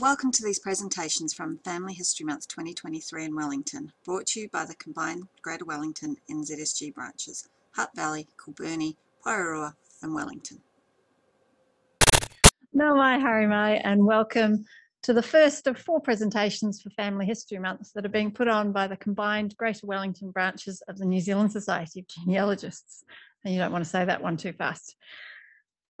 Welcome to these presentations from Family History Month 2023 in Wellington, brought to you by the combined Greater Wellington NZSG branches, Hutt Valley, Kilbirnie, Porirua and Wellington. Nau mai, haere mai, and welcome to the first of four presentations for Family History Month that are being put on by the combined Greater Wellington branches of the New Zealand Society of Genealogists. And you don't want to say that one too fast.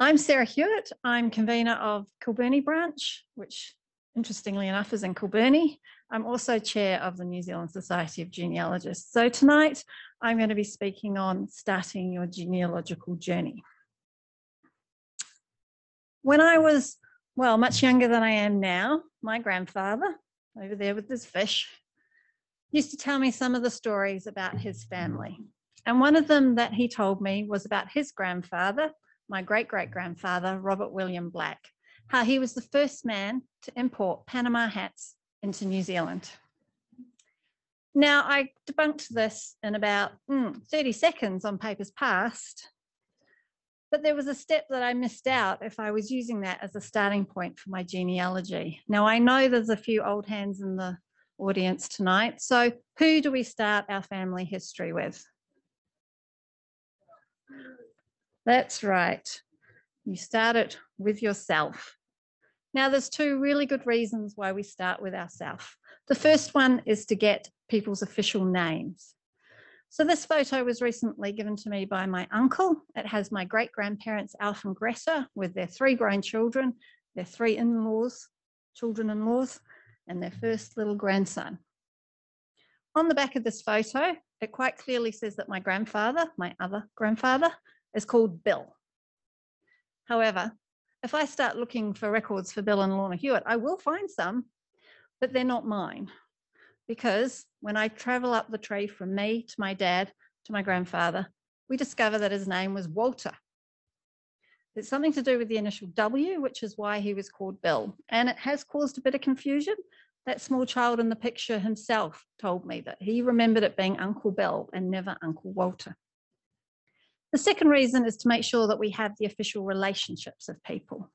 I'm Sarah Hewitt. I'm convener of Kilbirnie branch, which interestingly enough, is in Kilbirnie. I'm also chair of the New Zealand Society of Genealogists. So tonight I'm going to be speaking on starting your genealogical journey. When I was, well, much younger than I am now, my grandfather, over there with his fish, used to tell me some of the stories about his family. And one of them that he told me was about his grandfather, my great great grandfather, Robert William Black how he was the first man to import Panama hats into New Zealand. Now, I debunked this in about mm, 30 seconds on Papers Past, but there was a step that I missed out if I was using that as a starting point for my genealogy. Now, I know there's a few old hands in the audience tonight, so who do we start our family history with? That's right. You start it with yourself. Now, there's two really good reasons why we start with ourselves. The first one is to get people's official names. So this photo was recently given to me by my uncle. It has my great grandparents, Alf and Greta, with their three grown children, their three in-laws, children-in-laws, and their first little grandson. On the back of this photo, it quite clearly says that my grandfather, my other grandfather, is called Bill. However, if I start looking for records for Bill and Lorna Hewitt, I will find some, but they're not mine. Because when I travel up the tree from me to my dad to my grandfather, we discover that his name was Walter. It's something to do with the initial W, which is why he was called Bill. And it has caused a bit of confusion. That small child in the picture himself told me that he remembered it being Uncle Bill and never Uncle Walter. The second reason is to make sure that we have the official relationships of people.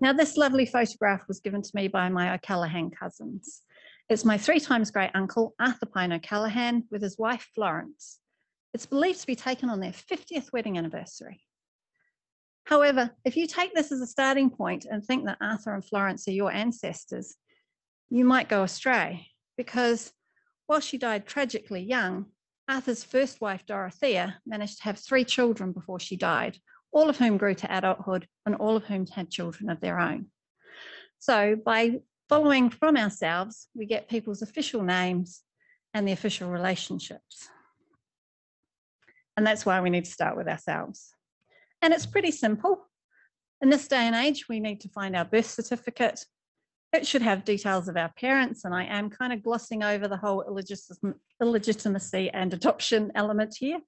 Now, this lovely photograph was given to me by my O'Callaghan cousins. It's my three times great uncle, Arthur Pine O'Callaghan, with his wife, Florence. It's believed to be taken on their 50th wedding anniversary. However, if you take this as a starting point and think that Arthur and Florence are your ancestors, you might go astray because while she died tragically young, Arthur's first wife, Dorothea, managed to have three children before she died, all of whom grew to adulthood and all of whom had children of their own. So by following from ourselves, we get people's official names and the official relationships. And that's why we need to start with ourselves. And it's pretty simple. In this day and age, we need to find our birth certificate, it should have details of our parents, and I am kind of glossing over the whole illegitimacy and adoption element here.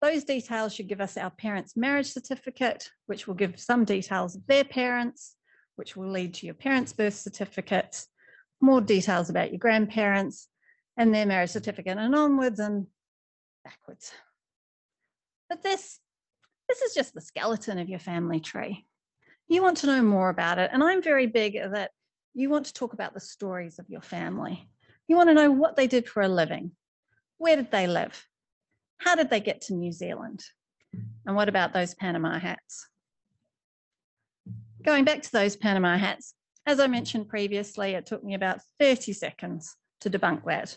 Those details should give us our parents' marriage certificate, which will give some details of their parents, which will lead to your parents' birth certificate, more details about your grandparents and their marriage certificate and onwards and backwards. But this, this is just the skeleton of your family tree you want to know more about it. And I'm very big that you want to talk about the stories of your family. You want to know what they did for a living. Where did they live? How did they get to New Zealand? And what about those Panama hats? Going back to those Panama hats, as I mentioned previously, it took me about 30 seconds to debunk that.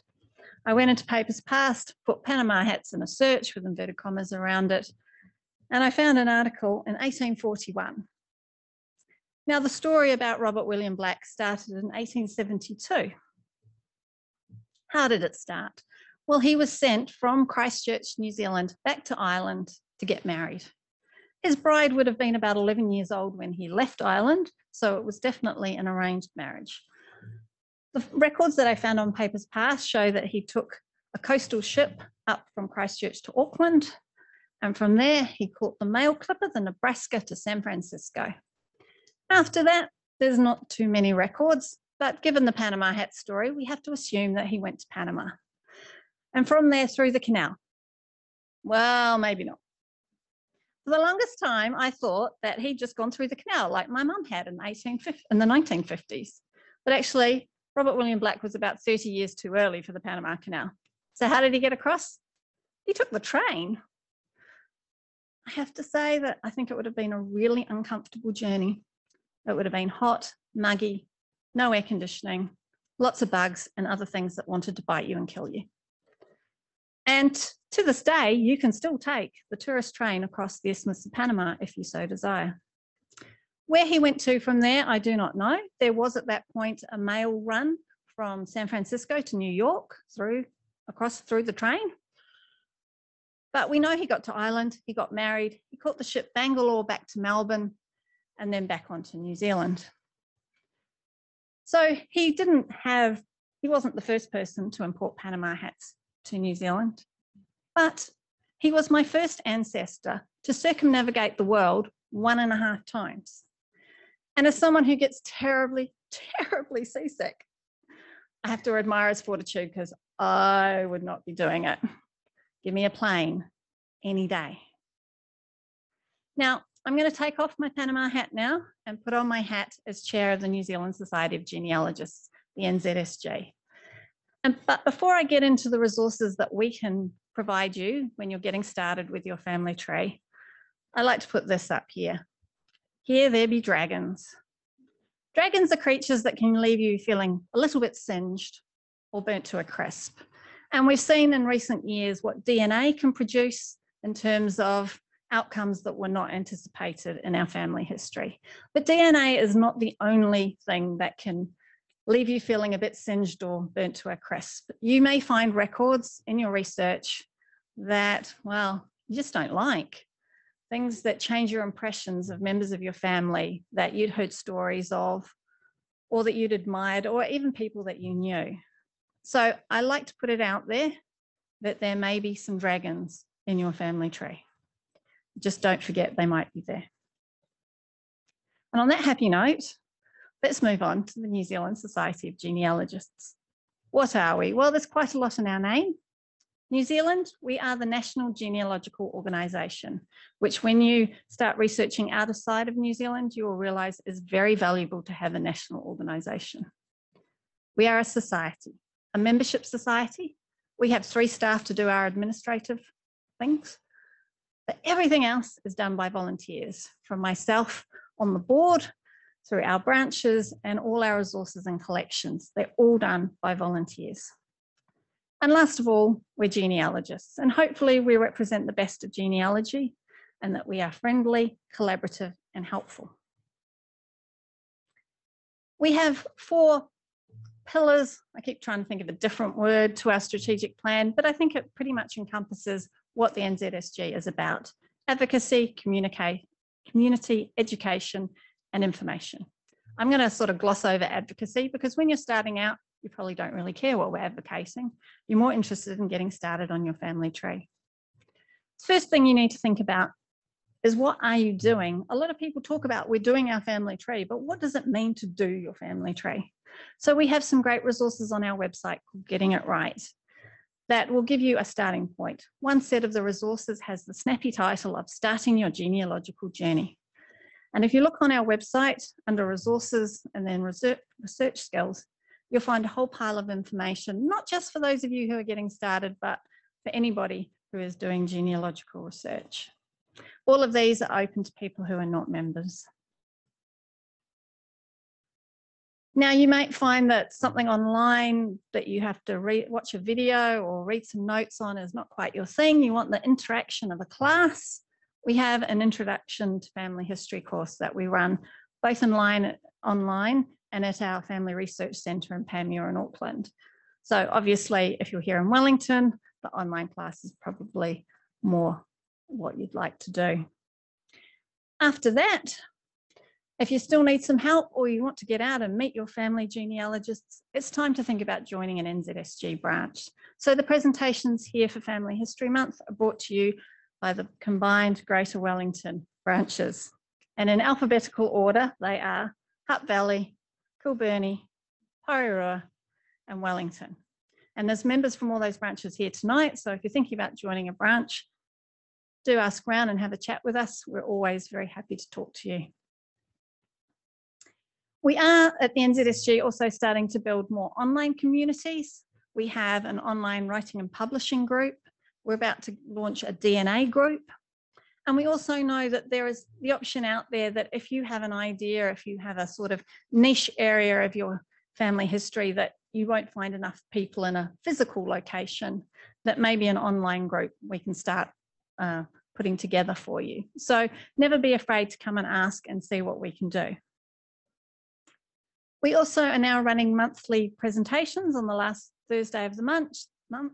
I went into Papers Past, put Panama hats in a search with inverted commas around it, and I found an article in 1841 now, the story about Robert William Black started in 1872. How did it start? Well, he was sent from Christchurch, New Zealand, back to Ireland to get married. His bride would have been about 11 years old when he left Ireland, so it was definitely an arranged marriage. The records that I found on Papers Past show that he took a coastal ship up from Christchurch to Auckland, and from there he caught the mail clipper, the Nebraska, to San Francisco. After that, there's not too many records, but given the Panama hat story, we have to assume that he went to Panama. And from there through the canal. Well, maybe not. For the longest time, I thought that he'd just gone through the canal like my mum had in, 1850, in the 1950s. But actually, Robert William Black was about 30 years too early for the Panama Canal. So how did he get across? He took the train. I have to say that I think it would have been a really uncomfortable journey. It would have been hot, muggy, no air conditioning, lots of bugs and other things that wanted to bite you and kill you. And to this day, you can still take the tourist train across the Isthmus of Panama if you so desire. Where he went to from there, I do not know. There was at that point a mail run from San Francisco to New York through across through the train. But we know he got to Ireland, he got married, he caught the ship Bangalore back to Melbourne and then back onto New Zealand. So he didn't have, he wasn't the first person to import Panama hats to New Zealand, but he was my first ancestor to circumnavigate the world one and a half times. And as someone who gets terribly, terribly seasick, I have to admire his fortitude because I would not be doing it. Give me a plane any day. Now, I'm going to take off my Panama hat now and put on my hat as chair of the New Zealand Society of Genealogists, the NZSG. And, but before I get into the resources that we can provide you when you're getting started with your family tree, I like to put this up here. Here there be dragons. Dragons are creatures that can leave you feeling a little bit singed or burnt to a crisp. And we've seen in recent years what DNA can produce in terms of outcomes that were not anticipated in our family history. But DNA is not the only thing that can leave you feeling a bit singed or burnt to a crisp. You may find records in your research that, well, you just don't like. Things that change your impressions of members of your family that you'd heard stories of, or that you'd admired, or even people that you knew. So I like to put it out there that there may be some dragons in your family tree. Just don't forget they might be there. And on that happy note, let's move on to the New Zealand Society of Genealogists. What are we? Well, there's quite a lot in our name. New Zealand, we are the National Genealogical Organisation, which when you start researching outside of New Zealand, you will realise is very valuable to have a national organisation. We are a society, a membership society. We have three staff to do our administrative things. But everything else is done by volunteers, from myself on the board, through our branches and all our resources and collections. They're all done by volunteers. And last of all, we're genealogists, and hopefully we represent the best of genealogy and that we are friendly, collaborative, and helpful. We have four pillars. I keep trying to think of a different word to our strategic plan, but I think it pretty much encompasses what the NZSG is about. Advocacy, communicate, community, education, and information. I'm going to sort of gloss over advocacy because when you're starting out, you probably don't really care what we're advocating. You're more interested in getting started on your family tree. First thing you need to think about is what are you doing? A lot of people talk about we're doing our family tree, but what does it mean to do your family tree? So we have some great resources on our website called Getting It Right that will give you a starting point. One set of the resources has the snappy title of Starting Your Genealogical Journey. And if you look on our website under resources and then research, research skills, you'll find a whole pile of information, not just for those of you who are getting started, but for anybody who is doing genealogical research. All of these are open to people who are not members. Now you might find that something online that you have to watch a video or read some notes on is not quite your thing. You want the interaction of a class. We have an introduction to family history course that we run both online, online and at our Family Research Centre in Panmure in Auckland. So obviously, if you're here in Wellington, the online class is probably more what you'd like to do. After that, if you still need some help or you want to get out and meet your family genealogists, it's time to think about joining an NZSG branch. So the presentations here for Family History Month are brought to you by the combined Greater Wellington branches. And in alphabetical order, they are Hutt Valley, Kilbirnie, Porirua, and Wellington. And there's members from all those branches here tonight. So if you're thinking about joining a branch, do ask around and have a chat with us. We're always very happy to talk to you. We are at the NZSG also starting to build more online communities. We have an online writing and publishing group. We're about to launch a DNA group. And we also know that there is the option out there that if you have an idea, if you have a sort of niche area of your family history that you won't find enough people in a physical location, that maybe an online group we can start uh, putting together for you. So never be afraid to come and ask and see what we can do. We also are now running monthly presentations on the last Thursday of the month, month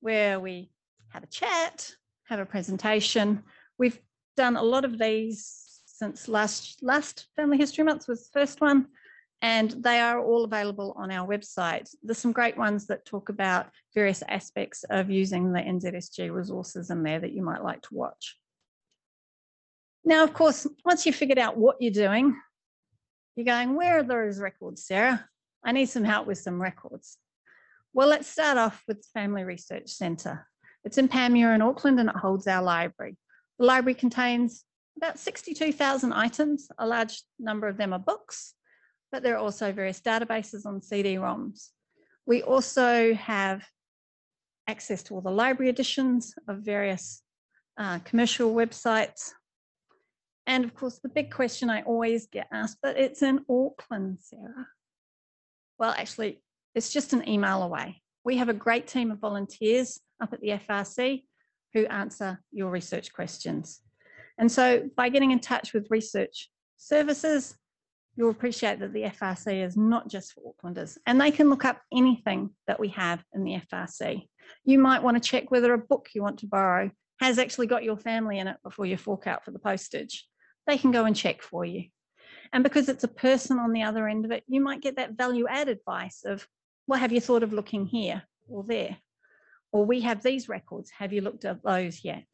where we have a chat, have a presentation. We've done a lot of these since last, last Family History Month was the first one, and they are all available on our website. There's some great ones that talk about various aspects of using the NZSG resources in there that you might like to watch. Now, of course, once you've figured out what you're doing, you're going, where are those records, Sarah? I need some help with some records. Well, let's start off with the Family Research Centre. It's in Panmure in Auckland and it holds our library. The library contains about 62,000 items. A large number of them are books, but there are also various databases on CD-ROMs. We also have access to all the library editions of various uh, commercial websites and of course, the big question I always get asked, but it's in Auckland, Sarah. Well, actually, it's just an email away. We have a great team of volunteers up at the FRC who answer your research questions. And so by getting in touch with research services, you'll appreciate that the FRC is not just for Aucklanders and they can look up anything that we have in the FRC. You might want to check whether a book you want to borrow has actually got your family in it before you fork out for the postage they can go and check for you. And because it's a person on the other end of it, you might get that value add advice of, well, have you thought of looking here or there? Or we have these records, have you looked at those yet?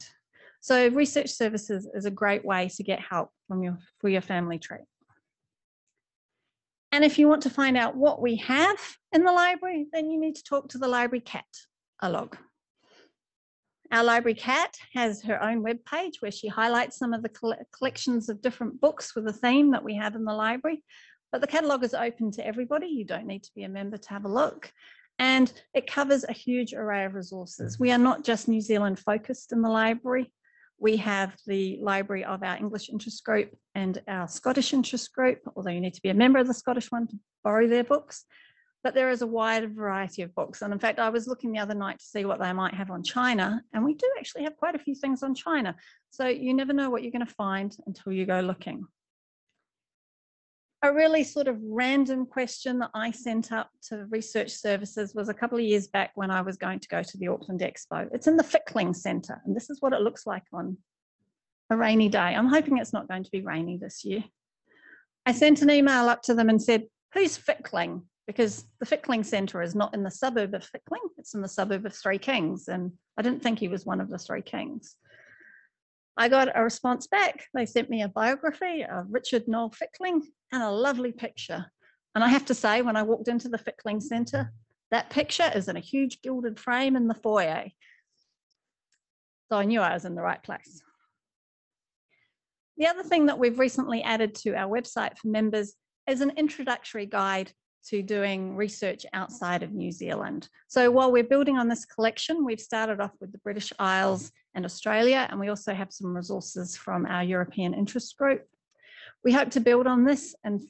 So research services is a great way to get help from your, for your family tree. And if you want to find out what we have in the library, then you need to talk to the library cat, a log. Our library cat has her own web page where she highlights some of the collections of different books with a theme that we have in the library. But the catalogue is open to everybody. You don't need to be a member to have a look. And it covers a huge array of resources. We are not just New Zealand focused in the library. We have the library of our English interest group and our Scottish interest group, although you need to be a member of the Scottish one to borrow their books but there is a wide variety of books. And in fact, I was looking the other night to see what they might have on China, and we do actually have quite a few things on China. So you never know what you're going to find until you go looking. A really sort of random question that I sent up to research services was a couple of years back when I was going to go to the Auckland Expo. It's in the Fickling Centre, and this is what it looks like on a rainy day. I'm hoping it's not going to be rainy this year. I sent an email up to them and said, who's Fickling? Because the Fickling Centre is not in the suburb of Fickling, it's in the suburb of Three Kings. And I didn't think he was one of the Three Kings. I got a response back. They sent me a biography of Richard Noel Fickling and a lovely picture. And I have to say, when I walked into the Fickling Centre, that picture is in a huge gilded frame in the foyer. So I knew I was in the right place. The other thing that we've recently added to our website for members is an introductory guide to doing research outside of New Zealand. So while we're building on this collection, we've started off with the British Isles and Australia, and we also have some resources from our European interest group. We hope to build on this and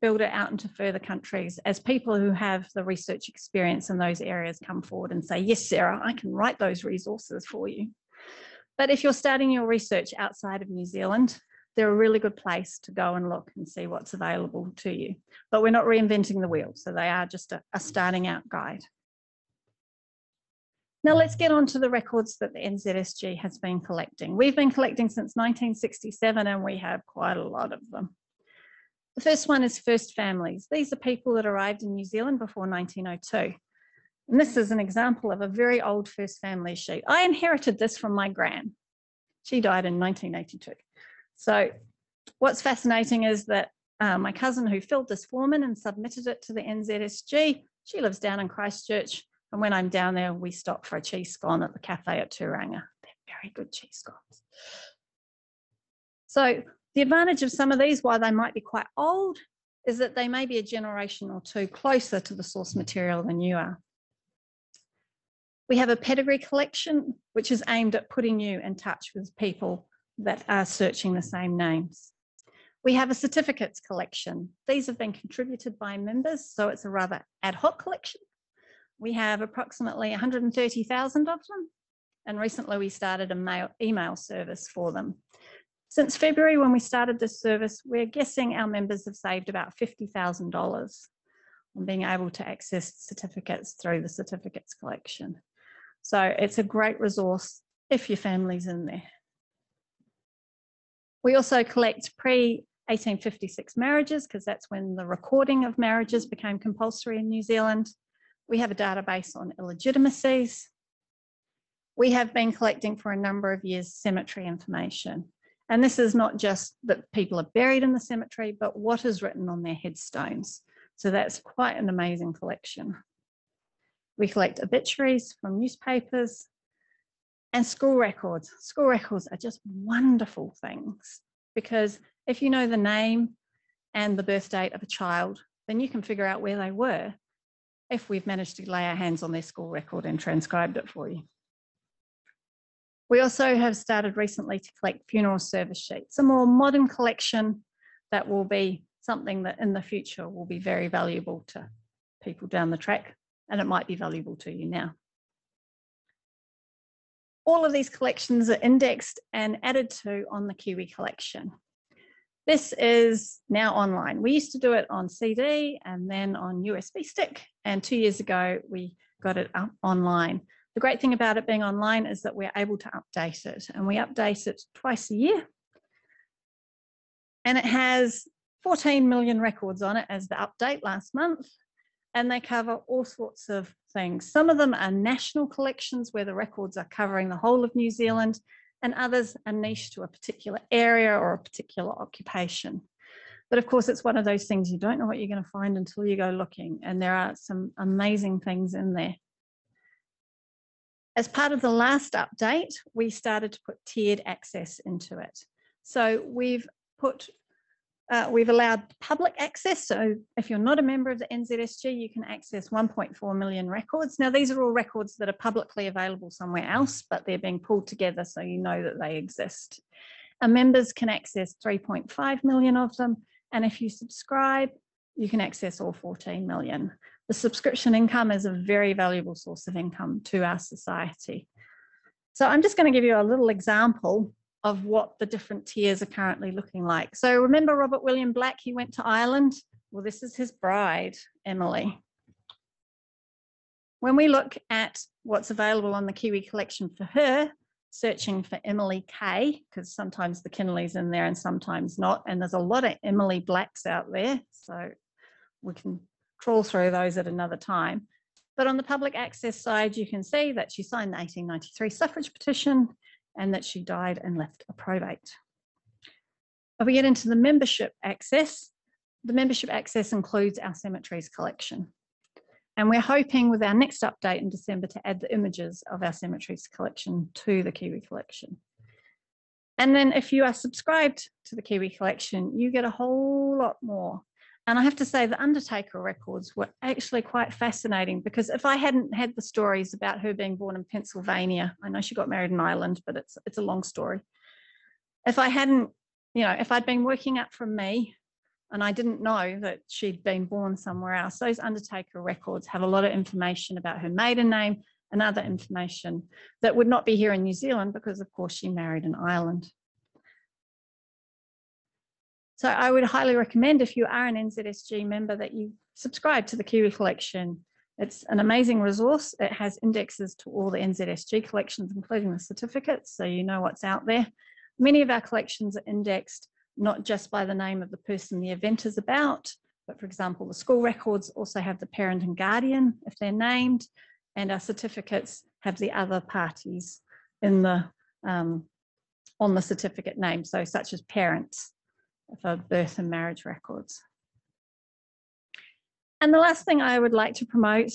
build it out into further countries as people who have the research experience in those areas come forward and say, yes, Sarah, I can write those resources for you. But if you're starting your research outside of New Zealand, they're a really good place to go and look and see what's available to you. But we're not reinventing the wheel, so they are just a, a starting out guide. Now let's get on to the records that the NZSG has been collecting. We've been collecting since 1967 and we have quite a lot of them. The first one is first families. These are people that arrived in New Zealand before 1902. And this is an example of a very old first family sheet. I inherited this from my gran. She died in 1982. So what's fascinating is that uh, my cousin who filled this form in and submitted it to the NZSG, she lives down in Christchurch. And when I'm down there, we stop for a cheese scone at the cafe at Turanga. They're very good cheese scones. So the advantage of some of these, while they might be quite old, is that they may be a generation or two closer to the source material than you are. We have a pedigree collection, which is aimed at putting you in touch with people that are searching the same names. We have a certificates collection. These have been contributed by members, so it's a rather ad hoc collection. We have approximately 130,000 of them, and recently we started a mail email service for them. Since February, when we started this service, we're guessing our members have saved about $50,000 on being able to access certificates through the certificates collection. So it's a great resource if your family's in there. We also collect pre 1856 marriages because that's when the recording of marriages became compulsory in New Zealand. We have a database on illegitimacies. We have been collecting for a number of years cemetery information. And this is not just that people are buried in the cemetery, but what is written on their headstones. So that's quite an amazing collection. We collect obituaries from newspapers and school records. School records are just wonderful things because if you know the name and the birth date of a child, then you can figure out where they were if we've managed to lay our hands on their school record and transcribed it for you. We also have started recently to collect funeral service sheets, a more modern collection that will be something that in the future will be very valuable to people down the track, and it might be valuable to you now. All of these collections are indexed and added to on the Kiwi collection. This is now online. We used to do it on CD and then on USB stick. And two years ago, we got it up online. The great thing about it being online is that we're able to update it and we update it twice a year. And it has 14 million records on it as the update last month. And they cover all sorts of things. Some of them are national collections where the records are covering the whole of New Zealand and others are niche to a particular area or a particular occupation. But of course, it's one of those things you don't know what you're going to find until you go looking, and there are some amazing things in there. As part of the last update, we started to put tiered access into it. So we've put uh, we've allowed public access. So if you're not a member of the NZSG, you can access 1.4 million records. Now, these are all records that are publicly available somewhere else, but they're being pulled together so you know that they exist. Our members can access 3.5 million of them. And if you subscribe, you can access all 14 million. The subscription income is a very valuable source of income to our society. So I'm just going to give you a little example of what the different tiers are currently looking like. So remember Robert William Black, he went to Ireland. Well, this is his bride, Emily. When we look at what's available on the Kiwi collection for her, searching for Emily K, because sometimes the Kinley's in there and sometimes not. And there's a lot of Emily Blacks out there. So we can crawl through those at another time. But on the public access side, you can see that she signed the 1893 suffrage petition and that she died and left a probate. If we get into the membership access, the membership access includes our cemeteries collection. And we're hoping with our next update in December to add the images of our cemeteries collection to the Kiwi collection. And then if you are subscribed to the Kiwi collection, you get a whole lot more and I have to say, the Undertaker records were actually quite fascinating because if I hadn't had the stories about her being born in Pennsylvania, I know she got married in Ireland, but it's it's a long story. If I hadn't, you know, if I'd been working up from me and I didn't know that she'd been born somewhere else, those Undertaker records have a lot of information about her maiden name and other information that would not be here in New Zealand because, of course, she married in Ireland. So I would highly recommend if you are an NZSG member that you subscribe to the Kiwi collection. It's an amazing resource. It has indexes to all the NZSG collections, including the certificates, so you know what's out there. Many of our collections are indexed not just by the name of the person the event is about, but for example, the school records also have the parent and guardian if they're named, and our certificates have the other parties in the um, on the certificate name, so such as parents for birth and marriage records. And the last thing I would like to promote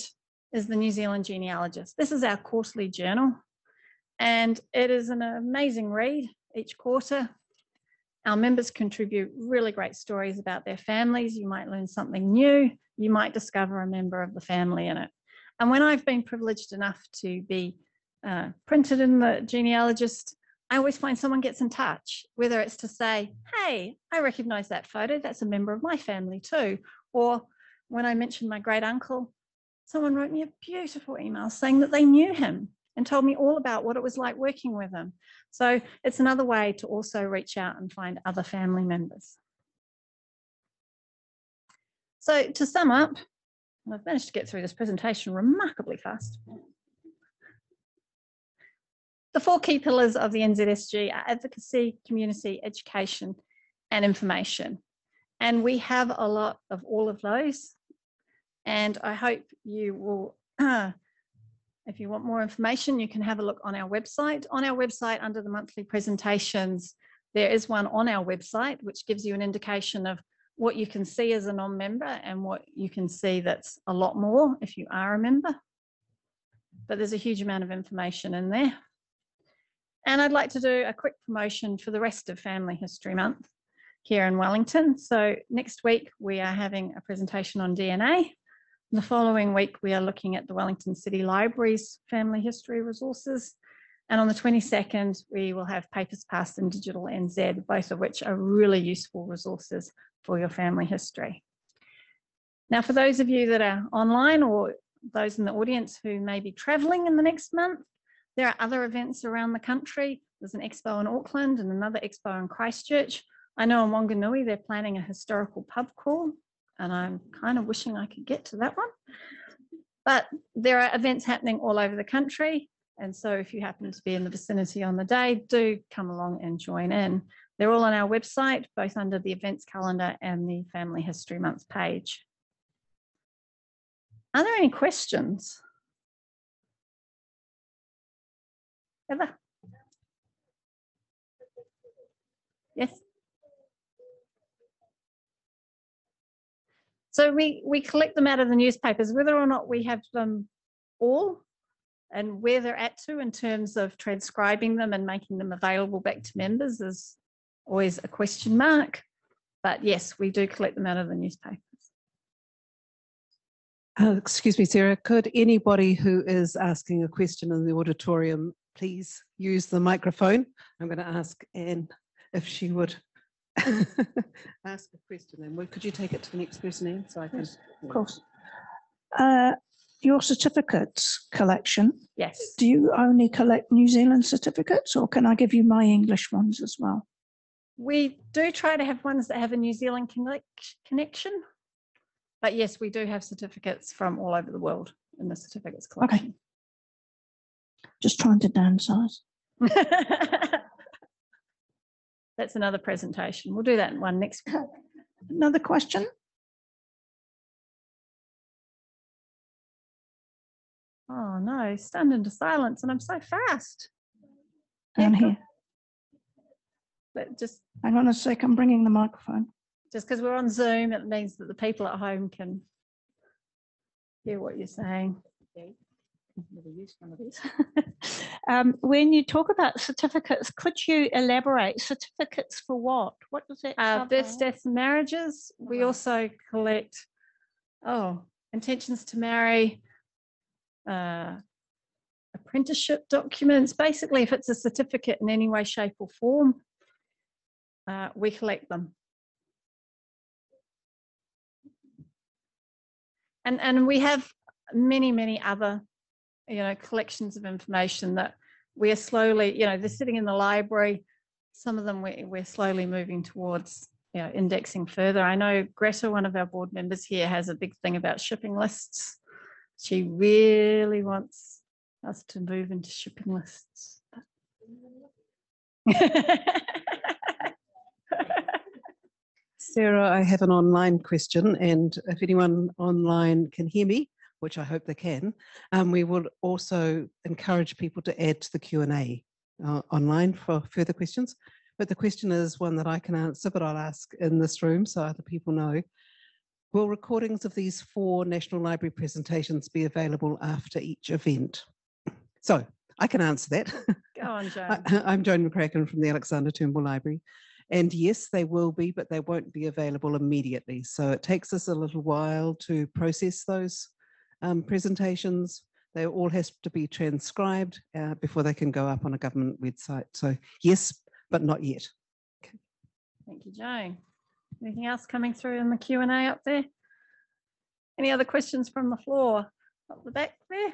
is the New Zealand Genealogist. This is our quarterly journal and it is an amazing read. each quarter. Our members contribute really great stories about their families. You might learn something new. You might discover a member of the family in it. And when I've been privileged enough to be uh, printed in the genealogist, I always find someone gets in touch, whether it's to say, hey, I recognize that photo, that's a member of my family too. Or when I mentioned my great uncle, someone wrote me a beautiful email saying that they knew him and told me all about what it was like working with him. So it's another way to also reach out and find other family members. So to sum up, I've managed to get through this presentation remarkably fast. The four key pillars of the NZSG are advocacy, community, education, and information. And we have a lot of all of those. And I hope you will, if you want more information, you can have a look on our website. On our website, under the monthly presentations, there is one on our website, which gives you an indication of what you can see as a non-member and what you can see that's a lot more if you are a member. But there's a huge amount of information in there. And I'd like to do a quick promotion for the rest of Family History Month here in Wellington. So next week we are having a presentation on DNA. The following week we are looking at the Wellington City Library's family history resources. And on the 22nd, we will have Papers Past and Digital NZ, both of which are really useful resources for your family history. Now, for those of you that are online or those in the audience who may be travelling in the next month, there are other events around the country. There's an expo in Auckland and another expo in Christchurch. I know in Wanganui they're planning a historical pub crawl, and I'm kind of wishing I could get to that one. But there are events happening all over the country. And so if you happen to be in the vicinity on the day, do come along and join in. They're all on our website, both under the events calendar and the Family History Month page. Are there any questions? Yes. So we, we collect them out of the newspapers, whether or not we have them all and where they're at to in terms of transcribing them and making them available back to members is always a question mark. But yes, we do collect them out of the newspapers. Uh, excuse me, Sarah, could anybody who is asking a question in the auditorium please use the microphone? I'm going to ask Anne if she would ask a question then. Well, could you take it to the next person, Anne, so I can? Yes, Of course. Uh, Your certificates collection, Yes. do you only collect New Zealand certificates or can I give you my English ones as well? We do try to have ones that have a New Zealand connect, connection. But yes, we do have certificates from all over the world in the certificates collection. Just trying to downsize. That's another presentation. We'll do that in one next. Another question? Oh no, stunned into silence and I'm so fast. Down Yeah, here. But just Hang on a sec, I'm bringing the microphone. just because we're on Zoom, it means that the people at home can hear what you're saying. Never used one of these. Um, when you talk about certificates, could you elaborate? Certificates for what? What does it Uh, cover? births, deaths, and marriages. We Right. also collect, oh, intentions to marry, uh, apprenticeship documents. Basically, if it's a certificate in any way, shape, or form, uh, we collect them. And and we have many many other, you know, collections of information that we are slowly, you know, they're sitting in the library. Some of them we, we're slowly moving towards you know indexing further. I know greta one of our board members here has a big thing about shipping lists. She really wants us to move into shipping lists. Sarah, I have an online question, and if anyone online can hear me, which I hope they can, um, we will also encourage people to add to the Q and A uh, online for further questions. But the question is one that I can answer, but I'll ask in this room so other people know. Will recordings of these four National Library presentations be available after each event? So I can answer that. Go on, Joan. I- I'm Joan McCracken from the Alexander Turnbull Library. And yes, they will be, but they won't be available immediately. So it takes us a little while to process those um, presentations. They all have to be transcribed uh, before they can go up on a government website. So yes, but not yet. Thank you, Joan. Anything else coming through in the Q and A up there? Any other questions from the floor? Up the back there?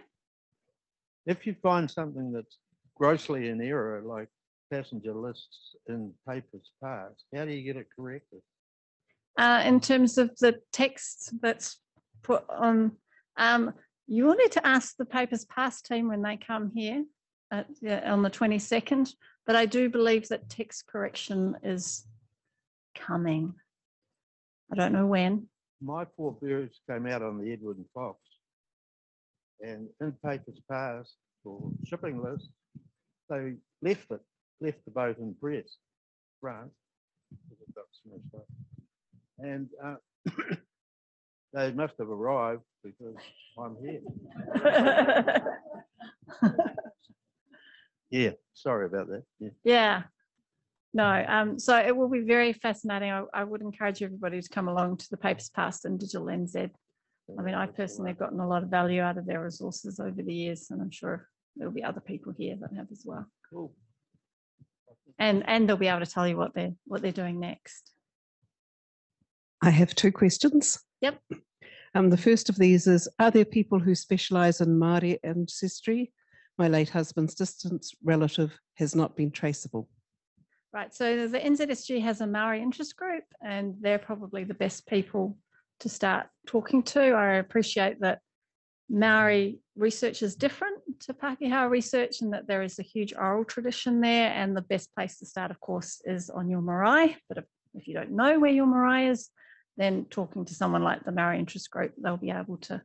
If you find something that's grossly in error, like passenger lists in papers past, how do you get it corrected? Uh, in terms of the text that's put on, um, you will need to ask the papers past team when they come here the- on the twenty-second, but I do believe that text correction is coming. I don't know when. My forbearance came out on the Edward and Fox. And in papers past for shipping list, they left it, left the boat in smashed up. And uh, they must have arrived because I'm here. Yeah, sorry about that. Yeah. Yeah. No, um, so it will be very fascinating. I, I would encourage everybody to come along to the Papers Past and Digital NZ. I mean, I personally have gotten a lot of value out of their resources over the years, and I'm sure there'll be other people here that have as well. Cool. And, and they'll be able to tell you what they're, what they're doing next. I have two questions. Yep. Um, the first of these is, are there people who specialize in Māori ancestry? My late husband's distant relative has not been traceable. Right, so the NZSG has a Maori interest group and they're probably the best people to start talking to. I appreciate that Maori research is different to Pākehā research and that there is a huge oral tradition there and the best place to start, of course, is on your marae. But if, if you don't know where your marae is, then talking to someone like the Maori interest group, they'll be able to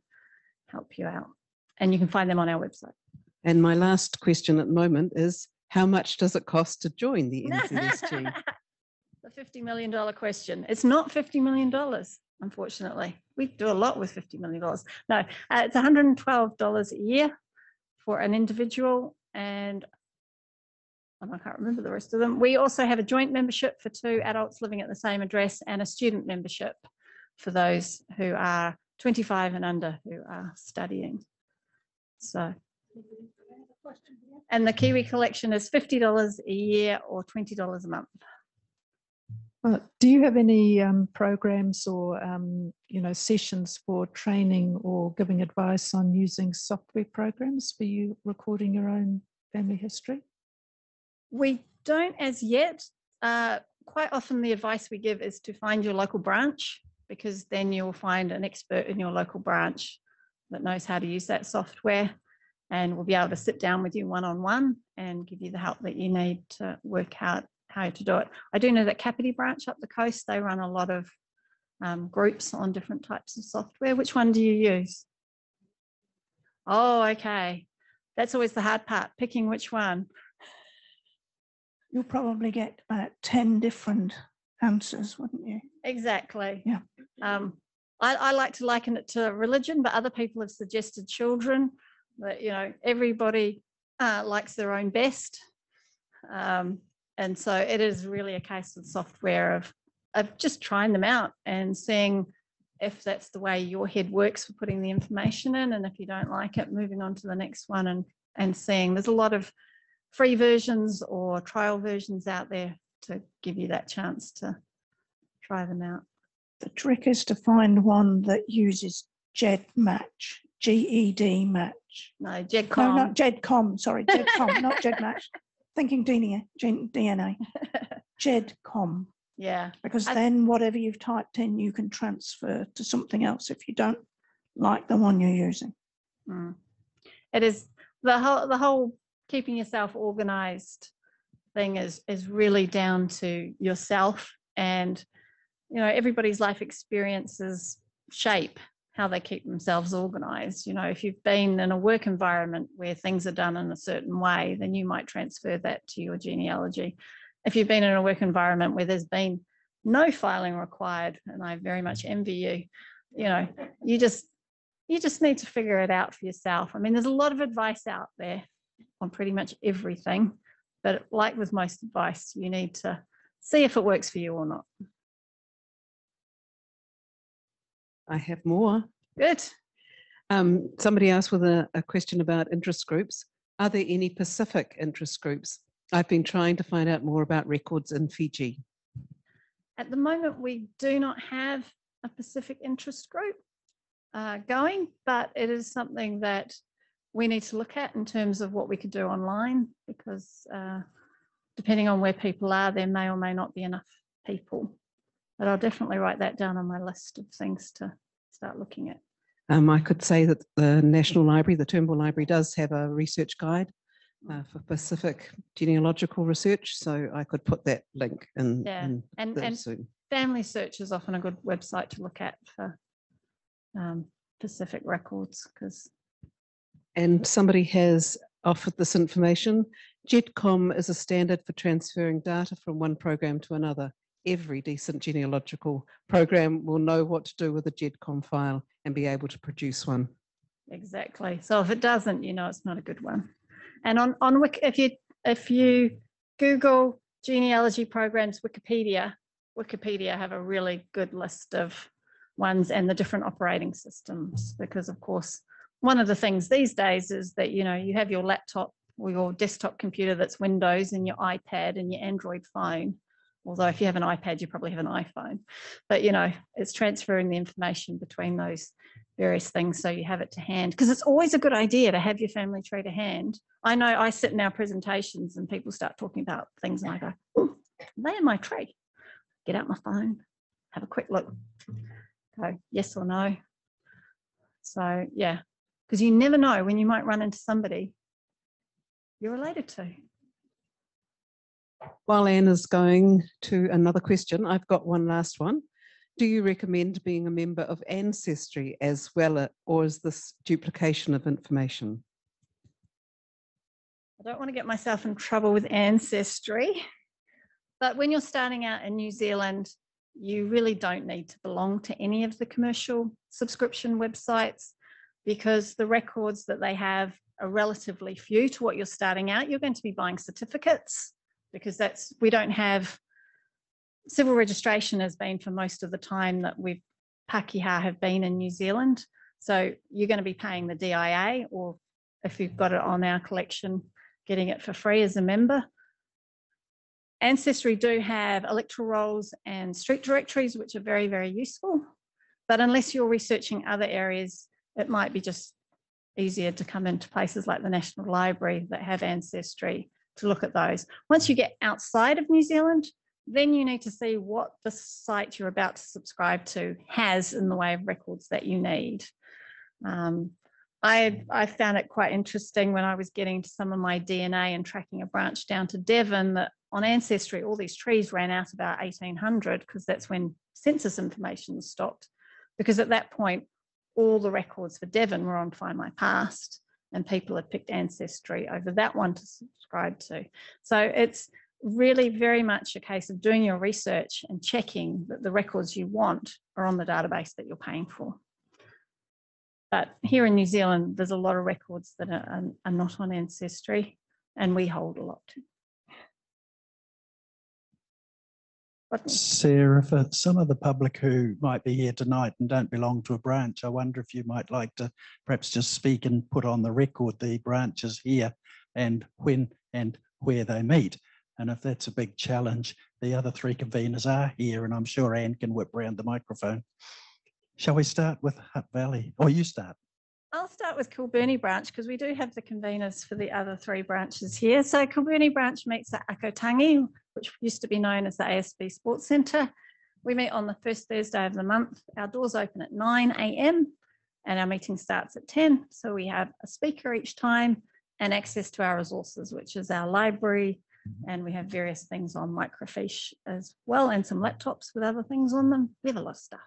help you out. And you can find them on our website. And my last question at the moment is, how much does it cost to join the NZSG? The fifty million dollar question. It's not fifty million dollars, unfortunately. We do a lot with fifty million dollars. No, uh, it's hundred and twelve dollars a year for an individual and I can't remember the rest of them. We also have a joint membership for two adults living at the same address and a student membership for those who are twenty-five and under who are studying. So. And the Kiwi collection is fifty dollars a year or twenty dollars a month. Uh, Do you have any um, programs or, um, you know, sessions for training or giving advice on using software programs for you recording your own family history? We don't as yet. Uh, quite often the advice we give is to find your local branch because then you'll find an expert in your local branch that knows how to use that software and will be able to sit down with you one-on-one and give you the help that you need to work out how to do it. I do know that Kapiti branch up the coast, they run a lot of um, groups on different types of software. Which one do you use? Oh, okay. That's always the hard part, picking which one. You'll probably get about 10 different answers, wouldn't you? Exactly. Yeah. Um, I, I like to liken it to religion, but other people have suggested children that, you know, everybody uh, likes their own best. Um, and so it is really a case of software of, of just trying them out and seeing if that's the way your head works for putting the information in. And if you don't like it, moving on to the next one and, and seeing there's a lot of free versions or trial versions out there to give you that chance to try them out. The trick is to find one that uses GED match, G E D match. No, No, GEDCOM. not GEDCOM, sorry, GEDCOM, not GED match. Thinking DNA, DNA, GEDCOM, Yeah, because I- then whatever you've typed in, you can transfer to something else if you don't like the one you're using. mm. it is the whole the whole keeping yourself organized thing is is really down to yourself and you know everybody's life experiences shape how they keep themselves organized. You know if you've been in a work environment where things are done in a certain way then you might transfer that to your genealogy. If you've been in a work environment where there's been no filing required and i very much envy you you know you just you just need to figure it out for yourself. I mean there's a lot of advice out there on pretty much everything But like with most advice, you need to see if it works for you or not. I have more. Good. Um, somebody asked with a, a question about interest groups. Are there any Pacific interest groups? I've been trying to find out more about records in Fiji. At the moment, we do not have a Pacific interest group uh, going, but it is something that we need to look at in terms of what we could do online because uh, depending on where people are, there may or may not be enough people. But I'll definitely write that down on my list of things to start looking at. Um, I could say that the National Library, the Turnbull Library does have a research guide uh, for Pacific genealogical research. So I could put that link in, Yeah, in And, and Zoom. Family Search is often a good website to look at for um, Pacific records because And somebody has offered this information. GEDCOM is a standard for transferring data from one program to another. Every decent genealogical program will know what to do with a GEDCOM file and be able to produce one. Exactly. So if it doesn't, you know, it's not a good one. And on, on Wik, if you, if you Google genealogy programs, Wikipedia, Wikipedia have a really good list of ones and the different operating systems, because of course, one of the things these days is that, you know, you have your laptop or your desktop computer that's Windows and your iPad and your Android phone. Although if you have an iPad, you probably have an iPhone. But, you know, it's transferring the information between those various things so you have it to hand. Because it's always a good idea to have your family tree to hand. I know i sit in our presentations and people start talking about things and i go oh they in my tree. Get out my phone. Have a quick look. Go yes or no. So yeah because you never know when you might run into somebody you're related to While Anne is going to another question, I've got one last one. Do you recommend being a member of Ancestry as well, or is this duplication of information? I don't want to get myself in trouble with ancestry. But when you're starting out in New Zealand, you really don't need to belong to any of the commercial subscription websites because the records that they have are relatively few to what you're starting out. You're going to be buying certificates because that's, we don't have, civil registration has been for most of the time that we've, Pakeha have been in New Zealand. So you're going to be paying the DIA or if you've got it on our collection, getting it for free as a member. Ancestry do have electoral rolls and street directories, which are very, very useful. But unless you're researching other areas, it might be just easier to come into places like the National Library that have Ancestry to look at those. Once you get outside of New Zealand, then you need to see what the site you're about to subscribe to has in the way of records that you need. Um, I, I found it quite interesting when I was getting to some of my DNA and tracking a branch down to Devon that on Ancestry, all these trees ran out about 1800 because that's when census information stopped. Because at that point, all the records for Devon were on Find My Past and people had picked Ancestry over that one to subscribe to. So it's really very much a case of doing your research and checking that the records you want are on the database that you're paying for. But here in New Zealand, there's a lot of records that are, are- not on Ancestry and we hold a lot Sarah, for some of the public who might be here tonight and don't belong to a branch, I wonder if you might like to perhaps just speak and put on the record the branches here and when and where they meet. And if that's a big challenge, the other three conveners are here and I'm sure Anne can whip round the microphone. Shall we start with Hutt Valley? Or you start? I'll start with Kilbirnie branch because we do have the conveners for the other three branches here. So Kilbirnie branch meets at Akau Tangi, which used to be known as the ASB Sports Centre. We meet on the first Thursday of the month. Our doors open at nine AM and our meeting starts at ten. So we have a speaker each time and access to our resources, which is our library. And we have various things on microfiche as well and some laptops with other things on them. We have a lot of stuff.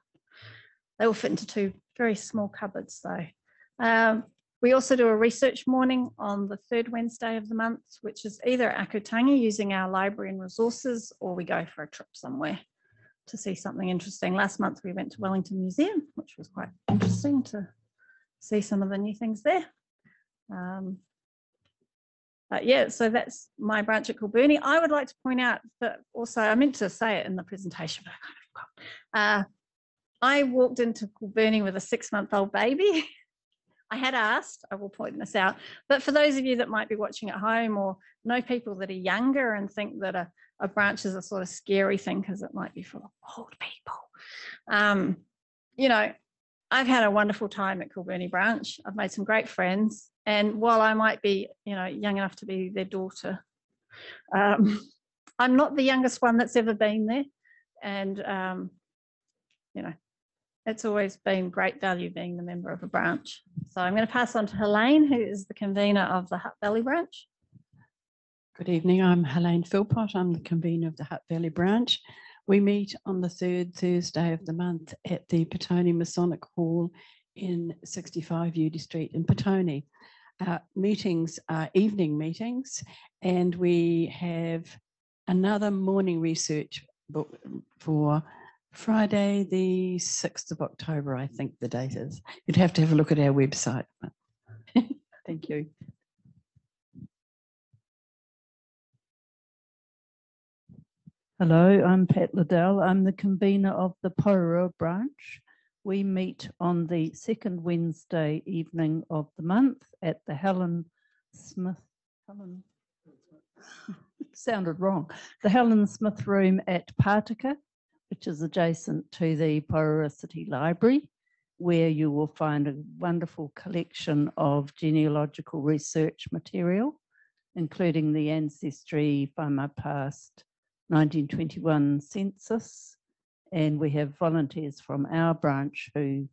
They all fit into two very small cupboards though. Um, we also do a research morning on the third Wednesday of the month, which is either Akau Tangi using our library and resources, or we go for a trip somewhere to see something interesting. Last month we went to Wellington Museum, which was quite interesting to see some of the new things there. Um, but yeah, so that's my branch at Kilbirnie. I would like to point out that also, I meant to say it in the presentation, but I kind of forgot. Uh, I walked into Kilbirnie with a six month old baby. I had asked, I will point this out, but for those of you that might be watching at home or know people that are younger and think that a, a branch is a sort of scary thing because it might be of old people. Um, you know, I've had a wonderful time at Kilbirnie Branch. I've made some great friends. And while I might be, you know, young enough to be their daughter, um, I'm not the youngest one that's ever been there. And, um, you know, it's always been great value being the member of a branch. So I'm going to pass on to Helene, who is the convener of the Hutt Valley branch. Good evening, I'm Helene Philpott. I'm the convener of the Hutt Valley branch. We meet on the third Thursday of the month at the Petone Masonic Hall in 65 Udy Street in Petone. Our meetings are evening meetings and we have another morning research book for Friday, the 6th of October, I think the date is. You'd have to have a look at our website. Thank you. Hello, I'm Pat Liddell. I'm the convener of the Porirua branch. We meet on the second Wednesday evening of the month at the Helen Smith, Helen, sounded wrong, the Helen Smith Room at Pataka, which is adjacent to the Porirua City Library, where you will find a wonderful collection of genealogical research material, including the ancestry Find My Past 1921 census. And we have volunteers from our branch who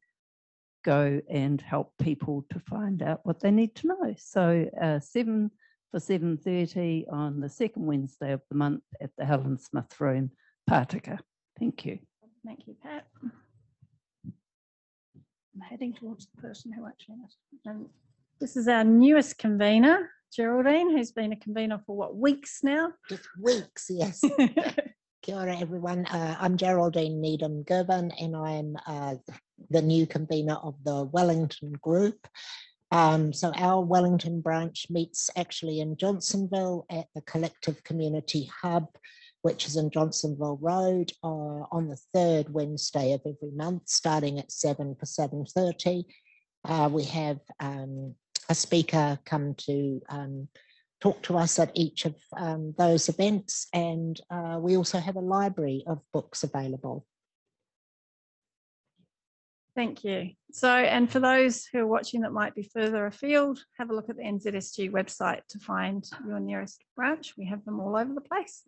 go and help people to find out what they need to know. So uh, seven for 7.30 on the second Wednesday of the month at the Helen Smith Room, Pataka. Thank you. Thank you, Pat. I'm heading towards the person who actually knows. And this is our newest convener, Geraldine, who's been a convener for what, weeks now? just weeks, yes. Kia ora, everyone. Uh, I'm Geraldine Needham Gibbon, and I'm uh, the new convener of the Wellington Group. Um, so our Wellington branch meets actually in Johnsonville at the Collective Community Hub, which is in Johnsonville Road, uh, on the third Wednesday of every month, starting at seven for seven thirty. Uh, we have um, a speaker come to um, talk to us at each of um, those events. And uh, we also have a library of books available. Thank you. So, and for those who are watching that might be further afield, have a look at the NZSG website to find your nearest branch. We have them all over the place.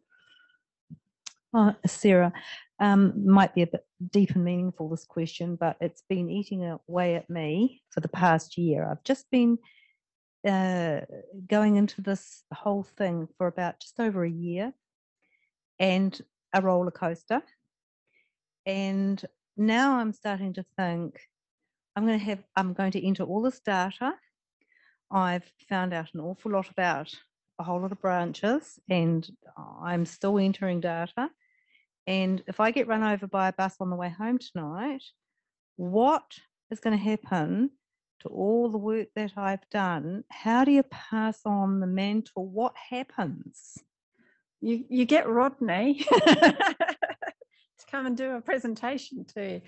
Uh, Sarah, um, might be a bit deep and meaningful, this question, but it's been eating away at me for the past year. I've just been uh, going into this whole thing for about just over a year and a roller coaster. And now I'm starting to think I'm going to have, I'm going to enter all this data. I've found out an awful lot about a whole lot of branches and I'm still entering data. And if I get run over by a bus on the way home tonight, what is going to happen to all the work that I've done? How do you pass on the mantle? What happens? You, you get Rodney eh? to come and do a presentation to you.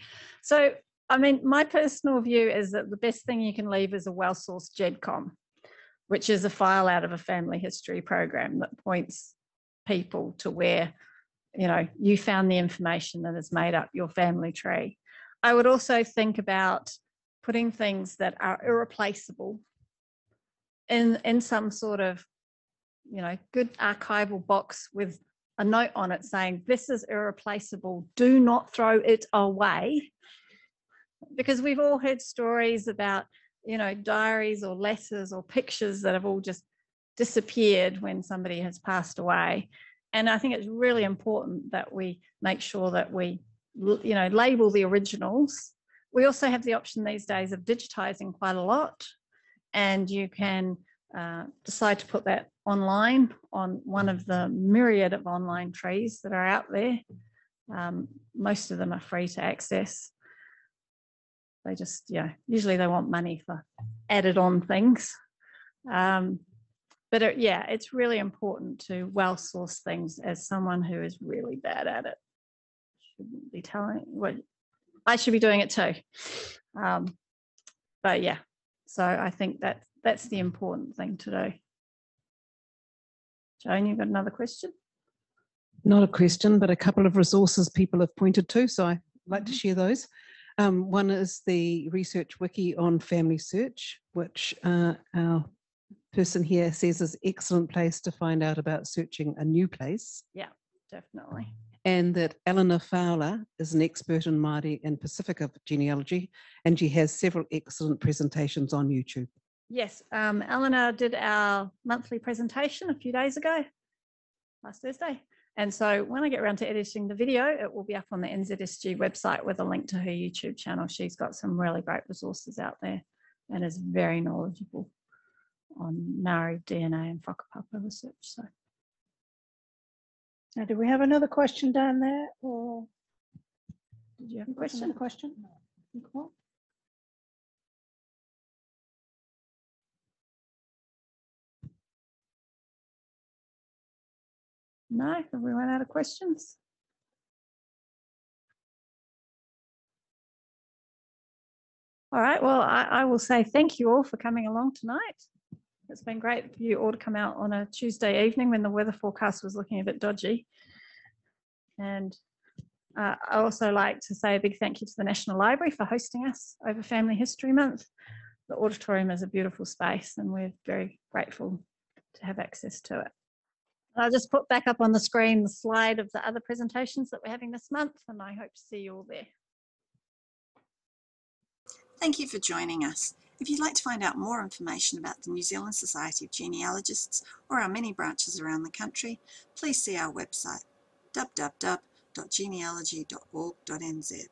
So, I mean, my personal view is that the best thing you can leave is a well-sourced GEDCOM, which is a file out of a family history program that points people to where you know you found the information that has made up your family tree. I would also think about putting things that are irreplaceable in in some sort of you know good archival box with a note on it saying this is irreplaceable. Do not throw it away. Because we've all heard stories about you know diaries or letters or pictures that have all just disappeared when somebody has passed away and I think it's really important that we make sure that we, you know, label the originals. We also have the option these days of digitizing quite a lot, and you can uh, decide to put that online on one of the myriad of online trees that are out there. Um, most of them are free to access. They just, yeah, usually they want money for added on things. Um, but it, yeah, it's really important to well source things as someone who is really bad at it. Shouldn't be telling what I should be doing it too. Um, but yeah, so I think that that's the important thing to do. Joan, you've got another question? Not a question, but a couple of resources people have pointed to, so I'd like to share those. Um, one is the research wiki on family search, which uh, our person here says is excellent place to find out about searching a new place. Yeah, definitely. And that Eleanor Fowler is an expert in Māori and Pacifica genealogy, and she has several excellent presentations on YouTube. Yes, um, Eleanor did our monthly presentation a few days ago, last Thursday. And so when I get around to editing the video, it will be up on the NZSG website with a link to her YouTube channel. She's got some really great resources out there and is very knowledgeable on Maori DNA and whakapapa research. So Now, do we have another question down there or? did you have a another question? Question? No, have we run out of questions? All right, well, I, I will say thank you all for coming along tonight. It's been great for you all to come out on a Tuesday evening when the weather forecast was looking a bit dodgy. And uh, I also like to say a big thank you to the National Library for hosting us over Family History Month. The auditorium is a beautiful space and we're very grateful to have access to it. I'll just put back up on the screen the slide of the other presentations that we're having this month, and I hope to see you all there. Thank you for joining us. If you'd like to find out more information about the New Zealand Society of Genealogists or our many branches around the country, please see our website www.genealogy.org.nz.